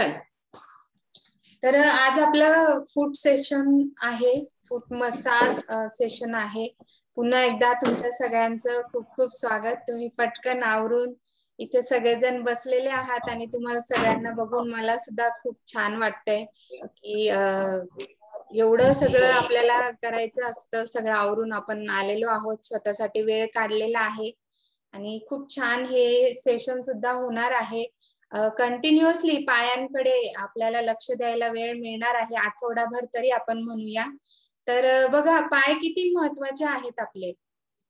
चल. तर आज आपलं फूड सेशन आहे. फूड मसाज सेशन आहे. पुन्हा एकदा तुमच्या सगळ्यांचं खूप खूप स्वागत. तुम्ही पटकन आवरून इथे सगळेजण बसलेले आहात आणि तुम्हाला सगळ्यांना बघून मला सुद्धा खूप छान वाटतंय की एवढं सगळं आपल्याला करायचं असतं. सगळं आवरून आपण आलेलो आहोत. स्वतःसाठी वेळ काढलेला आहे. आणि खूप छान हे सेशन सुद्धा होणार आहे. कंटिन्युअसली पायांकडे आपल्याला लक्ष द्यायला वेळ मिळणार आहे. आठवडाभर तरी आपण म्हणूया. तर बघा पाय किती महत्त्वाचे आहेत आपले.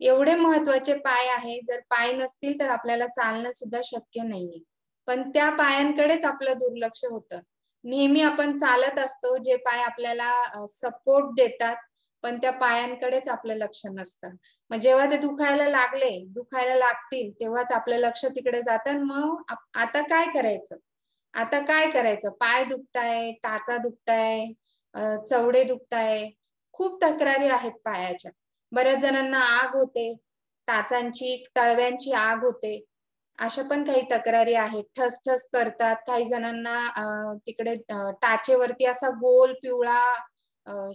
एवढे महत्त्वाचे पाय आहे. जर पाय नसतील तर आपल्याला चालणं सुद्धा शक्य नाहीये. पण त्या पायांकडेच आपलं दुर्लक्ष होतं. नेहमी आपण चालत असतो जे पाय आपल्याला सपोर्ट देतात पण त्या पायांकडेच आपलं लक्ष नसतं. मग जेव्हा ते दुखायला लागले दुखायला लागतील तेव्हाच आपलं लक्ष तिकडे जातं मग आता काय करायचं? आता काय करायचं? पाय दुखताय टाचा दुखताय चवडे दुखताय खूप तक्रारी आहेत पायाच्या. बऱ्याच जणांना आग होते टाचांची तळव्यांची आग होते. अशा पण काही तक्रारी आहेत. ठस ठस करतात. काही जणांना तिकडे टाचेवरती असा गोल पिवळा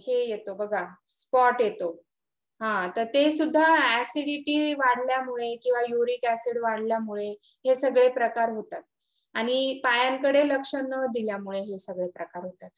हे येतो बघा स्पॉट येतो. हा तर ते सुद्धा ऍसिडिटी वाढल्यामुळे किंवा युरिक ऍसिड वाढल्यामुळे हे सगळे प्रकार होतात. आणि पायांकडे लक्ष न दिल्यामुळे हे सगळे प्रकार होतात.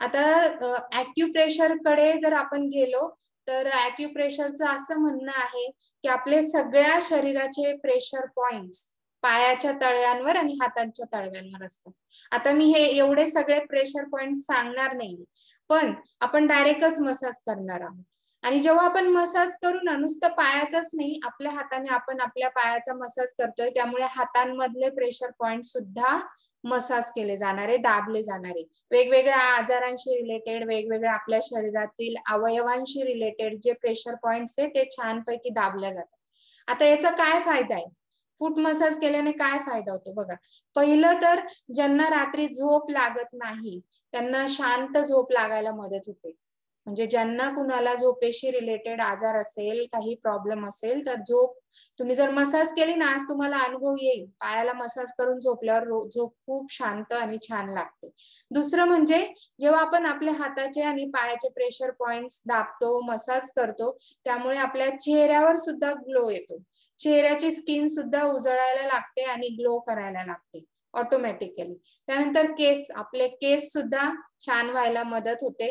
आता ऍक्युप्रेशरकडे जर आपण गेलो तर ऍक्युप्रेशरचं असं म्हणणं आहे की आपले सगळ्या शरीराचे प्रेशर पॉइंट्स पायाच्या तळव्यांवर आणि हातांच्या तळव्यांवर असतात. आता मी हे एवढे सगळे प्रेशर पॉइंट सांगणार नाही पण आपण डायरेक्टच मसाज करणार आहोत. आणि जेव्हा आपण मसाज करू ना नुसतं पायाचाच नाही आपल्या हाताने आपण आपल्या पायाचा मसाज करतोय त्यामुळे हातांमधले प्रेशर पॉइंट सुद्धा मसाज केले जाणारे दाबले जाणारे. वेगवेगळ्या आजारांशी रिलेटेड वेगवेगळ्या आपल्या शरीरातील अवयवांशी रिलेटेड जे प्रेशर पॉइंट्स आहे ते छानपैकी दाबल्या जातात. आता याचा काय फायदा आहे? फूट मसाज केल्याने काय फायदा होतो बघा? पहिलं तर ज्यांना रात्री झोप लागत नाही त्यांना शांत झोप लागायला मदत होते. म्हणजे ज्यांना कुणाला झोपेशी रिलेटेड आजार असेल काही प्रॉब्लेम असेल तर झोप तुम्ही जर मसाज केली ना आज तुम्हाला अनुभव येईल. पायाला मसाज करून झोपल्यावर झोप खूप शांत आणि छान लागते. दुसरं म्हणजे जेव्हा आपण आपल्या हाताचे आणि पायाचे प्रेशर पॉइंट्स दाबतो मसाज करतो त्यामुळे आपल्या चेहऱ्यावर सुद्धा ग्लो येतो. चेहऱ्याची स्किन सुद्धा उजळायला लागते आणि ग्लो करायला लागते ऑटोमॅटिकली त्यानंतर केस आपले केस सुद्धा छान व्हायला मदत होते.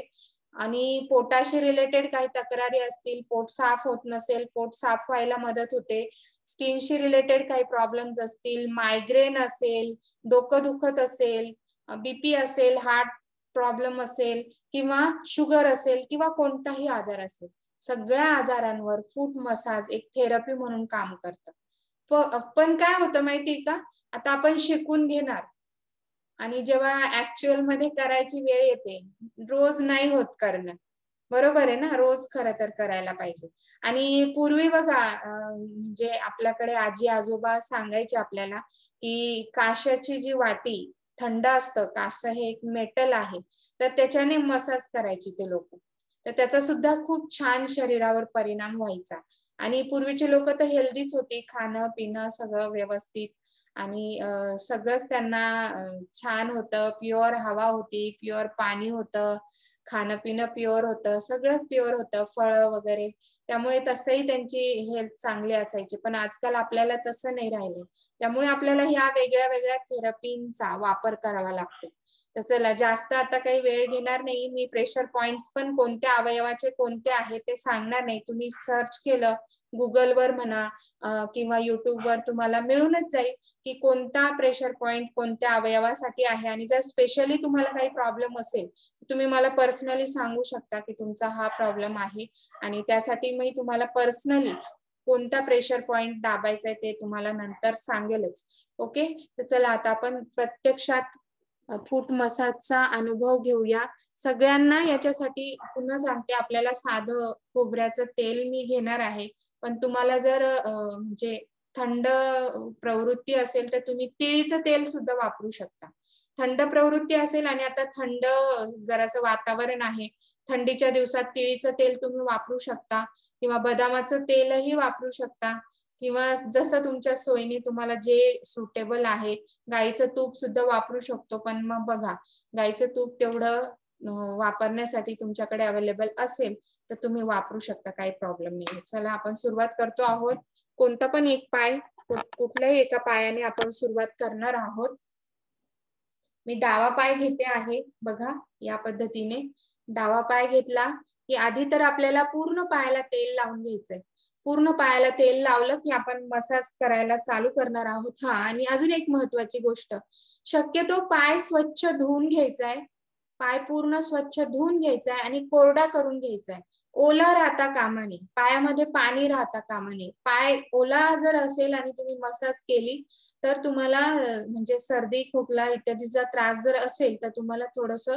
आणि पोटाशी रिलेटेड काही तक्रारी असतील पोट साफ होत नसेल पोट साफ व्हायला मदत होते स्किनशी रिलेटेड काही प्रॉब्लेम्स असतील मायग्रेन असेल डोकं दुखत असेल बीपी असेल हार्ट प्रॉब्लेम असेल किंवा शुगर असेल किंवा कोणताही आजार असेल सगळ्या आजारांवर फूट मसाज एक थेरपी म्हणून काम करतं. पण काय होतं माहितीये का? आता आपण शिकून घेणार. आणि जेव्हा ऍक्च्युअलमध्ये करायची वेळ येते रोज नाही होत करणं. बरोबर आहे ना? रोज खर तर करायला पाहिजे. आणि पूर्वी बघा म्हणजे आपल्याकडे आजी आजोबा सांगायचे आपल्याला की काशाची जी वाटी थंड असतं काश हे एक मेटल आहे तर त्याच्याने मसाज करायची ते लोक. तर त्याचा सुद्धा खूप छान शरीरावर परिणाम व्हायचा. आणि पूर्वीचे लोक तर हेल्दीच होती खाणं पिणं सगळं व्यवस्थित. आणि सगळंच त्यांना छान होतं. प्युअर हवा होती प्युअर पाणी होतं खाणं पिणं प्युअर होतं सगळंच प्युअर होतं फळं वगैरे. त्यामुळे तसंही त्यांची हेल्थ चांगली असायची. पण आजकाल आपल्याला तसं नाही राहिले त्यामुळे आपल्याला ह्या वेगळ्या वेगळ्या थेरपींचा वापर करावा लागतो. तर चला जास्त आता काही वेळ घेणार नाही. मी प्रेशर पॉइंट्स पण कोणत्या अवयवाचे कोणते आहे ते सांगणार नाही. तुम्ही सर्च केलं गुगलवर म्हणा किंवा युट्यूबवर तुम्हाला मिळूनच जाईल की कोणता प्रेशर पॉइंट कोणत्या अवयवासाठी आहे. आणि जर स्पेशली तुम्हाला काही प्रॉब्लेम असेल तुम्ही मला पर्सनली सांगू शकता की तुमचा हा प्रॉब्लेम आहे. आणि त्यासाठी मी तुम्हाला पर्सनली कोणता प्रेशर पॉइंट दाबायचा आहे ते तुम्हाला नंतर सांगेलच. ओके तर चला आता आपण प्रत्यक्षात फूट मसाजचा अनुभव घेऊया. सगळ्यांना याच्यासाठी पुन्हा सांगते आपल्याला साधं खोबऱ्याचं तेल मी घेणार आहे. पण तुम्हाला जर म्हणजे थंड प्रवृत्ती असेल तर तुम्ही तिळीचं तेल सुद्धा वापरू शकता. थंड प्रवृत्ती असेल आणि आता थंड जरासं वातावरण आहे थंडीच्या दिवसात तिळीचं तेल तुम्ही वापरू शकता किंवा बदामाचं तेलही वापरू शकता. किंवा जसं तुमच्या सोयीने तुम्हाला जे सुटेबल आहे गाईचं तूप सुद्धा वापरू शकतो. पण मग बघा गाईचं तूप तेवढं वापरण्यासाठी तुमच्याकडे अवेलेबल असेल तर तुम्ही वापरू शकता. काही प्रॉब्लेम नाही चला आपण सुरुवात करतो आहोत. कोणता पण एक पाय कुठल्याही एका पायाने आपण सुरुवात करणार आहोत. मी डावा पाय घेते आहे बघा या पद्धतीने. डावा पाय घेतला की आधी तर आपल्याला पूर्ण पायाला तेल लावून घ्यायचंय. पूर्ण पायाला तेल लावलं की आपण मसाज करायला चालू करणार आहोत. हा आणि अजून एक महत्वाची गोष्ट. शक्यतो पाय स्वच्छ धुवून घ्यायचा आहे पाय पूर्ण स्वच्छ धुवून घ्यायचा आहे आणि कोरडा करून घ्यायचा आहे ओला राहता कामा नये. पायामध्ये पाणी राहता कामा नये. पाय ओला जर असेल आणि तुम्ही मसाज केली तर तुम्हाला म्हणजे सर्दी खोकला इत्यादीचा त्रास जर असेल तर तुम्हाला थोडस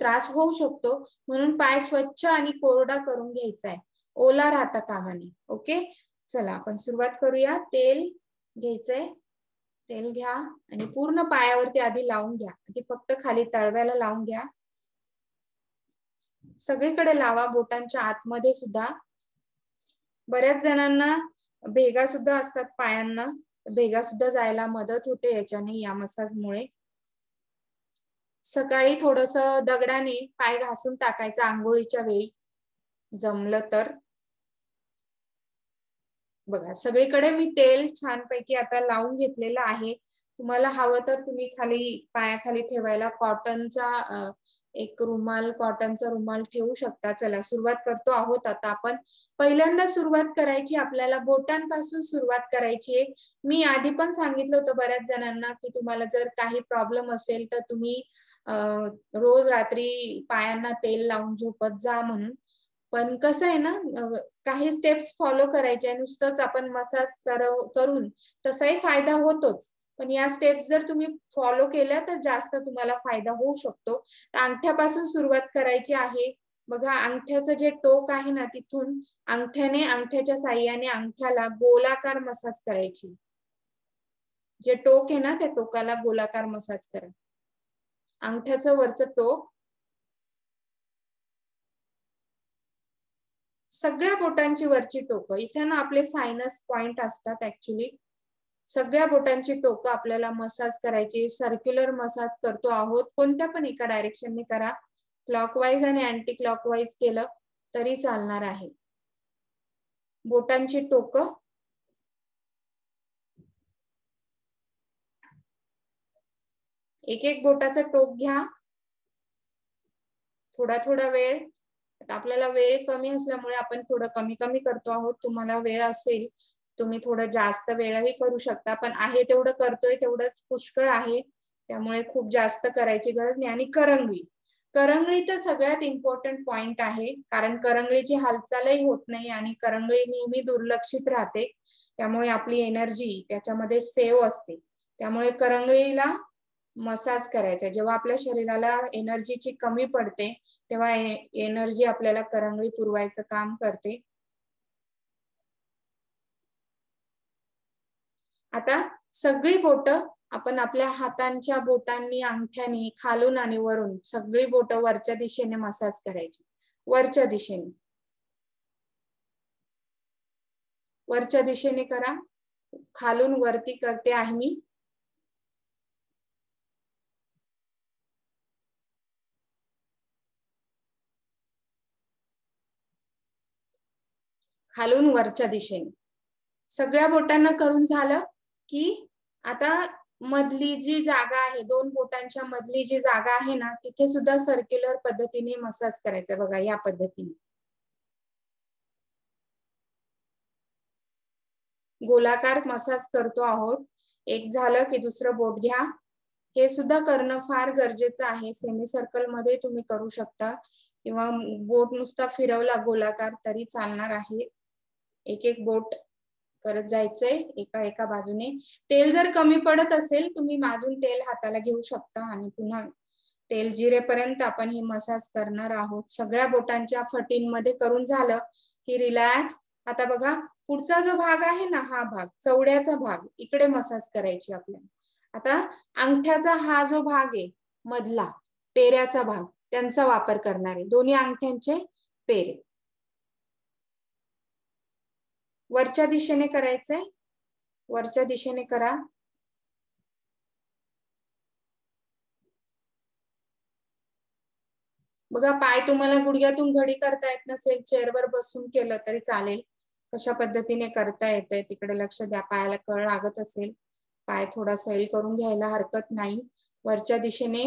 त्रास होऊ शकतो. म्हणून पाय स्वच्छ आणि कोरडा करून घ्यायचा आहे ओला राहता कामाने. ओके चला आपण सुरुवात करूया. तेल घ्यायचंय. तेल घ्या आणि पूर्ण पायावरती आधी लावून घ्या. आधी फक्त खाली तळव्याला लावून घ्या. सगळीकडे लावा बोटांच्या आतमध्ये सुद्धा. बऱ्याच जणांना भेगा सुद्धा असतात पायांना. भेगा सुद्धा जायला मदत होते याच्याने या मसाजमुळे. सकाळी थोडस दगडाने पाय घासून टाकायचं आंघोळीच्या वेळी. जमलं तर. बघा सगळीकडे मी तेल छानपैकी आता लावून घेतलेलं आहे. तुम्हाला हवं तर तुम्ही खाली पायाखाली ठेवायला कॉटनचा एक रुमाल कॉटनचा रुमाल ठेवू शकता. चला सुरुवात करतो आहोत आता आपण. पहिल्यांदा सुरुवात करायची आपल्याला बोटांपासून सुरुवात करायची आहे. मी आधी पण सांगितलं होतं बऱ्याच जणांना की तुम्हाला जर काही प्रॉब्लेम असेल तर तुम्ही रोज रात्री पायांना तेल लावून झोपत जा म्हणून. पण कसं आहे ना काही स्टेप्स फॉलो करायचे नुसतंच आपण मसाज करून तसाही फायदा होतोच. पण या स्टेप्स जर तुम्ही फॉलो केल्या तर जास्त तुम्हाला फायदा होऊ शकतो. अंगठ्यापासून सुरुवात करायची आहे. बघा अंगठ्याचं जे टोक आहे ना तिथून अंगठ्याने अंगठ्याच्या साह्याने अंगठ्याला गोलाकार मसाज करायची. जे टोक आहे ना त्या टोकाला गोलाकार मसाज करा. अंगठ्याचं वरचं टोक सगळ्या बोटांची वरची टोक. इथे ना आपले सायनस पॉइंट असतात ऍक्च्युली सगळ्या बोटांची टोकं आपल्याला मसाज करायची. सर्क्युलर मसाज करतो आहोत. कोणत्या पण एका डायरेक्शनने करा. क्लॉकवाईज आणि अँटी क्लॉकवाईज केलं तरी चालणार आहे. बोटांची टोकं. एक एक बोटाचं टोक घ्या. थोडा थोडा वेळ. आपल्याला वेळ कमी असल्यामुळे आपण थोडं कमी कमी करतो आहोत. तुम्हाला वेळ असेल तुम्ही थोडं जास्त वेळही करू शकता. पण आहे तेवढं करतोय तेवढंच पुष्कळ आहे. त्यामुळे खूप जास्त करायची गरज नाही. आणि करंगळी. करंगळी तर सगळ्यात इम्पॉर्टंट पॉइंट आहे. कारण करंगळीची हालचालही होत नाही आणि करंगळी नेहमी दुर्लक्षित राहते. त्यामुळे आपली एनर्जी त्याच्यामध्ये सेव्ह असते. त्यामुळे करंगळीला मसाज करायचा. जेव्हा आपल्या शरीराला एनर्जीची कमी पडते तेव्हा एनर्जी आपल्याला करंगळी पुरवायचं काम करते. आता सगळी बोट आपण आपल्या हातांच्या बोटांनी अंगठ्यानी खालून आणि वरून सगळी बोट वरच्या दिशेने मसाज करायची. वरच्या दिशेने. वरच्या दिशेने करा. खालून वरती करते आहे मी. खालून वरच्या दिशेने. सगळ्या बोटांना करून झालं की आता मधली जी जागा आहे दोन बोटांच्या मधली जी जागा आहे ना तिथे सुद्धा सर्क्युलर पद्धतीने मसाज करायचं बघा या पद्धतीने. गोलाकार मसाज करतो आहोत. एक झालं की दुसरं बोट घ्या. हे सुद्धा करणं फार गरजेचं आहे. सेमी सर्कलमध्ये तुम्ही करू शकता. किंवा बोट नुसता फिरवला गोलाकार तरी चालणार आहे. एक एक बोट करत जायचंय एका एका बाजूने. तेल जर कमी पडत असेल तुम्ही माजून तेल हाताला घेऊ शकता आणि पुन्हा तेल जिरेपर्यंत आपण हे मसाज करणार आहोत. सगळ्या बोटांच्या फटींमध्ये करून झालं की रिलॅक्स. आता बघा पुढचा जो भाग आहे ना हा भाग चवड्याचा भाग इकडे मसाज करायची आपल्याला. आता अंगठ्याचा हा जो भाग आहे मधला पेऱ्याचा भाग त्यांचा वापर करणार. आहे दोन्ही अंगठ्यांचे पेरे. वरच्या दिशेने करायचंय. वरच्या दिशेने करा. बघा पाय तुम्हाला गुडघ्यातून घडी करता येत नसेल चेअरवर बसून केलं तरी चालेल. कशा पद्धतीने करता येतंय तिकडे लक्ष द्या. पायाला कळ लागत असेल. पाय थोडा सैल करून घ्यायला हरकत नाही. वरच्या दिशेने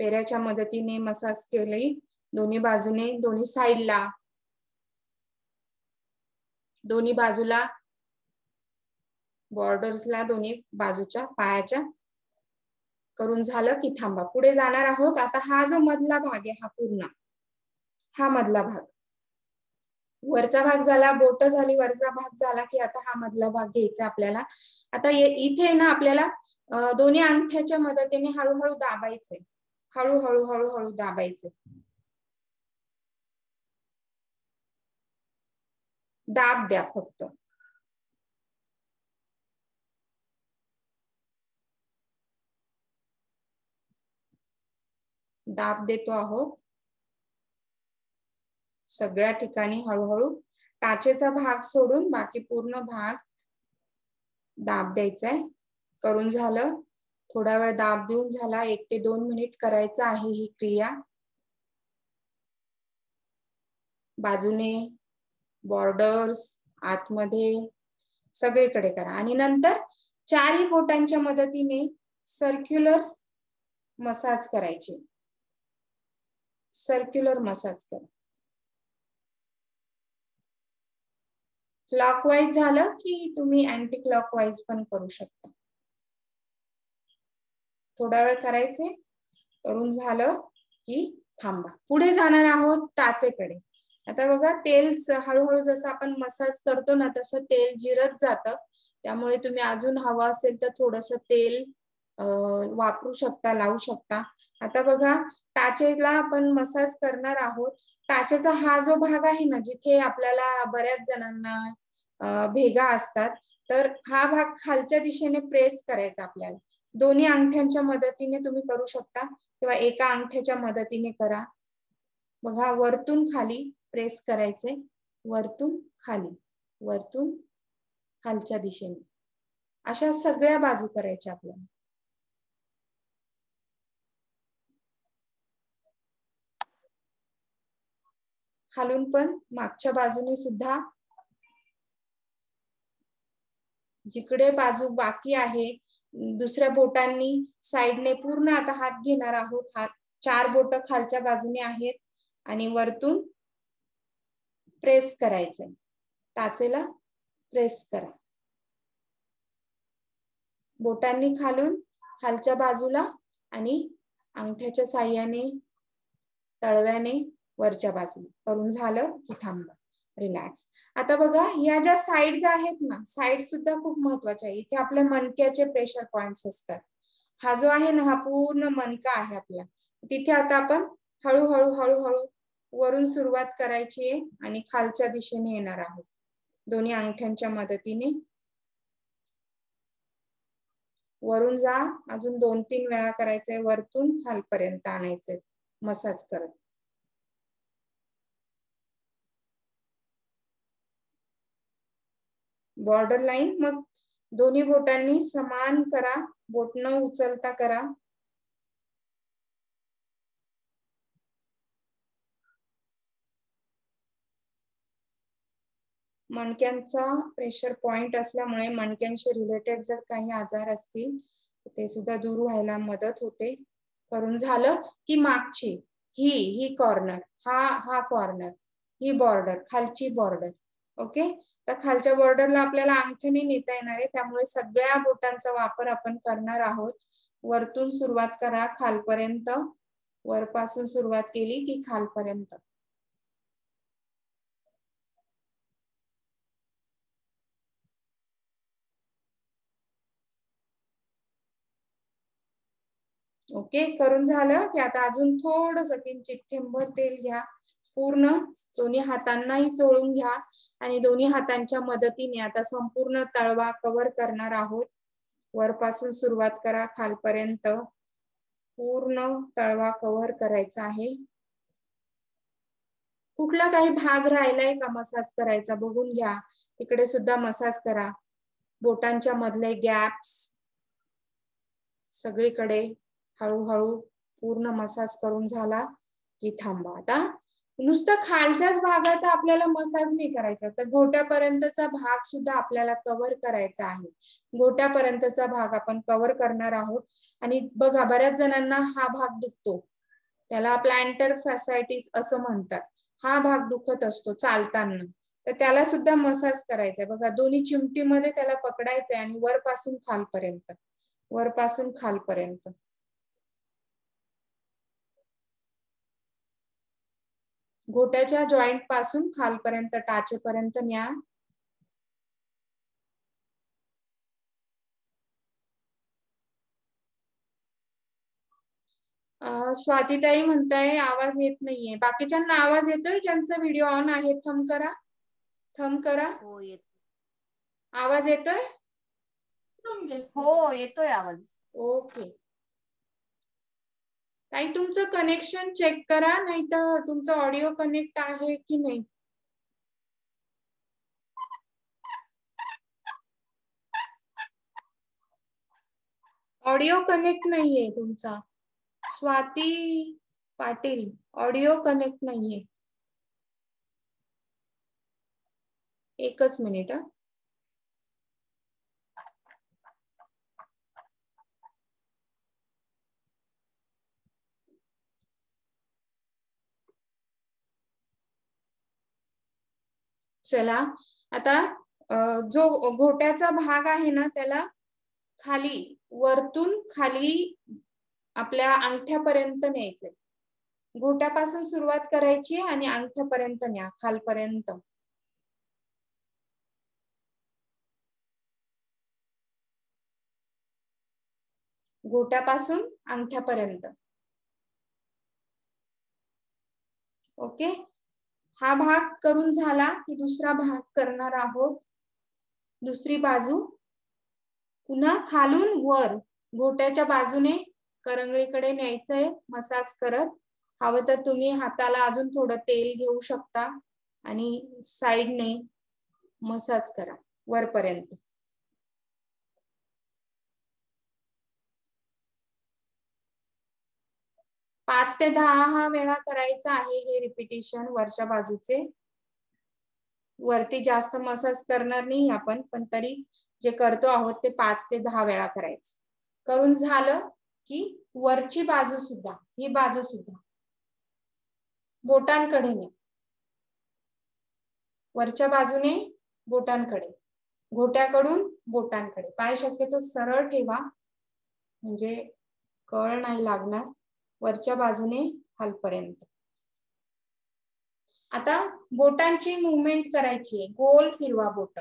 पेऱ्याच्या मदतीने मसाज केले दोन्ही बाजूने दोन्ही साईडला. दोन्ही बाजूला बॉर्डर्सला दोन्ही बाजूच्या पायाच्या करून झालं की थांबा. पुढे जाणार आहोत. आता हा जो मधला भाग आहे हा पूर्ण हा मधला भाग. वरचा भाग झाला बोट झाली वरचा भाग झाला की आता हा मधला भाग घ्यायचा आपल्याला. आता इथे ना आपल्याला दोन्ही अंगठ्याच्या मदतीने हळूहळू दाबायचे हळूहळू हळूहळू दाबायचे दाब द्या फक्त. दाब देतो आहोत. सगळ्या ठिकाणी हळूहळू टाचेचा भाग सोडून बाकी पूर्ण भाग दाब द्यायचा आहे करून झालं. थोडा वेळ दाब देऊन झाला. एक ते दोन मिनिट करायचं आहे ही क्रिया. बाजूने बॉर्डर्स आतमध्ये सगळीकडे करा. आणि नंतर चारही बोटांच्या मदतीने सर्क्युलर मसाज करायचे. सर्क्युलर मसाज करा. क्लॉकवाईज झालं की तुम्ही अँटी क्लॉकवाईज पण करू शकता. थोडा वेळ करायचे. करून झालं की थांबा. पुढे जाणार आहोत टाचेकडे आता बघा तेल हळूहळू जसं आपण मसाज करतो ना तसं तेल जिरत जातं. त्यामुळे तुम्ही अजून हवं असेल तर थोडस तेल वापरू शकता लावू शकता. आता बघा टाचेला आपण मसाज करणार आहोत. टाचेचा हा जो भाग आहे ना जिथे आपल्याला बऱ्याच जणांना भेगा असतात तर हा भाग खालच्या दिशेने प्रेस करायचा आपल्याला. दोन्ही अंगठ्यांच्या मदतीने तुम्ही करू शकता किंवा एका अंगठ्याच्या मदतीने करा. बघा वरतून खाली प्रेस करायचे वरतून खाली वरतून खालच्या दिशेने. अशा सगळ्या बाजू करायच्या आपल्याला. खालून पण मागच्या बाजूने सुद्धा जिकडे बाजू बाकी आहे दुसऱ्या बोटांनी साईडने पूर्ण आता हात घेणार आहोत. हात चार बोट खालच्या बाजूने आहेत आणि वरतून प्रेस करायचंय. काचेला प्रेस करा. बोटांनी खालून खालच्या बाजूला आणि अंगठ्याच्या साह्याने तळव्याने वरच्या बाजूला. करून झालं की थांबा रिलॅक्स आता बघा या ज्या साईड आहेत ना साईड सुद्धा खूप महत्त्वाच्या आहे इथे आपल्या मनक्याचे प्रेशर पॉइंट असतात. हा जो आहे ना हा पूर्ण मनका आहे आपला. तिथे आता आपण हळूहळू हळूहळू वरून सुरुवात करायची आहे आणि खालच्या दिशेने येणार आहोत. दोन्ही अंगठ्यांच्या मदतीने. वरून जा. अजून दोन तीन वेळा करायचंय. वरतून खालपर्यंत आणायचंय. मसाज करत. बॉर्डर लाईन मग दोन्ही बोटांनी समान करा. बोट न उचलता करा. मणक्यांचा प्रेशर पॉइंट असल्यामुळे मणक्यांशी रिलेटेड जर काही आजार असतील ते सुद्धा दूर व्हायला मदत होते. करून झालं की मागची ही ही कॉर्नर हा हा कॉर्नर ही बॉर्डर खालची बॉर्डर ओके तर खालच्या बॉर्डरला आपल्याला अंगठीने नेता येणार आहे. त्यामुळे सगळ्या बोटांचा वापर आपण करणार आहोत. वरतून सुरुवात करा खालपर्यंत. वरपासून सुरुवात केली की खालपर्यंत. ओके? करून झालं की आता अजून थोडस किंचित थेंबर तेल घ्या. पूर्ण दोन्ही हातांनाही चोळून घ्या आणि दोन्ही हातांच्या मदतीने आता संपूर्ण तळवा कव्हर करणार आहोत. वरपासून सुरुवात करा खालपर्यंत. पूर्ण तळवा कव्हर करायचा आहे. कुठला काही भाग राहिलाय का मसाज करायचा? बघून घ्या. इकडे सुद्धा मसाज करा. बोटांच्या मधले गॅप्स सगळीकडे. हळूहळू पूर्ण मसाज करून झाला की थांबा. आता नुसतं खालच्याच भागाचा आपल्याला मसाज नाही करायचा तर घोट्यापर्यंतचा भाग सुद्धा आपल्याला कव्हर करायचा आहे. घोट्यापर्यंतचा भाग आपण कव्हर करणार आहोत. आणि बघा बऱ्याच जणांना हा भाग दुखतो. त्याला प्लॅन्टर फॅसायटीस असं म्हणतात. हा भाग दुखत असतो चालताना. तर त्याला सुद्धा मसाज करायचा बघा दोन्ही चिमटीमध्ये त्याला पकडायचंय आणि वरपासून खालपर्यंत वरपासून खालपर्यंत. घोट्याच्या जॉईंटपासून खालपर्यंत टाचेपर्यंत न्या. स्वातीताई म्हणताय आवाज येत नाहीये. बाकीच्यांना आवाज येतोय? ज्यांचा व्हिडिओ ऑन आहे थम करा. थम करा. हो येत. आवाज येतोय? हो येतोय आवाज. ओके ताई तुमचं कनेक्शन चेक करा नाही तर तुमचं ऑडिओ कनेक्ट आहे की नाही? ऑडिओ कनेक्ट नाहीये तुमचा. स्वाती पाटील ऑडिओ कनेक्ट नाहीये. एकच मिनिट चला. आता जो घोट्याचा भाग आहे ना त्याला खाली वरतून खाली आपल्या अंगठ्यापर्यंत न्यायचंय. घोट्यापासून सुरुवात करायची आणि अंगठ्यापर्यंत न्या खालपर्यंत. घोट्यापासून अंगठ्यापर्यंत. ओके? हा भाग करून झाला की दुसरा भाग करणार आहोत. दुसरी बाजू. पुन्हा खालून वर घोट्याच्या बाजूने करंगळीकडे न्यायचंय मसाज करत. हवं तर तुम्ही हाताला अजून थोडं तेल घेऊ शकता आणि साईडने मसाज करा वरपर्यंत. पाच ते दहा हा वेळा करायचा आहे हे रिपिटेशन वरच्या बाजूचे. वरती जास्त मसाज करणार नाही आपण पण तरी जे करतो आहोत ते पाच ते दहा वेळा करायचं. करून झालं की वरची बाजू सुद्धा ही बाजू सुद्धा. बोटांकडे ने वरच्या बाजूने बोटांकडे. घोट्याकडून बोटांकडे. पाय शक्यतो सरळ ठेवा. म्हणजे कळ नाही लागणार. वरच्या बाजूने खालपर्यंत. आता बोटांची मुवमेंट करायची गोल फिरवा बोट.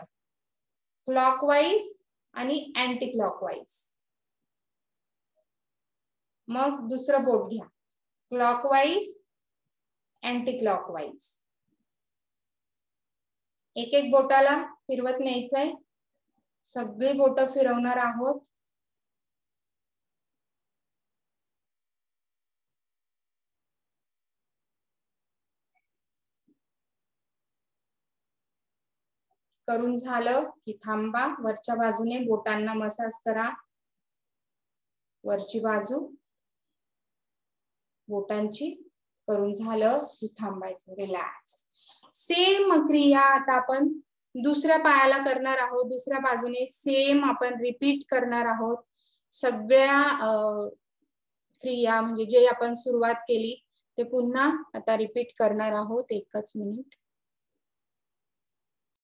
क्लॉकवाईज आणि अँटी क्लॉकवाईज मग दुसरं बोट घ्या. क्लॉकवाईज अँटी क्लॉकवाईज एक एक बोटाला फिरवत न्यायचंय. सगळी बोट फिरवणार आहोत. करून झालं की थांबा. वरच्या बाजूने बोटांना मसाज करा. वरची बाजू बोटांची करून झालं की थांबायचं. रिलॅक्स सेम क्रिया आता आपण दुसऱ्या पायाला करणार आहोत. दुसऱ्या बाजूने सेम आपण रिपीट करणार आहोत. सगळ्या क्रिया म्हणजे जे आपण सुरुवात केली ते पुन्हा आता रिपीट करणार आहोत. एकच मिनिट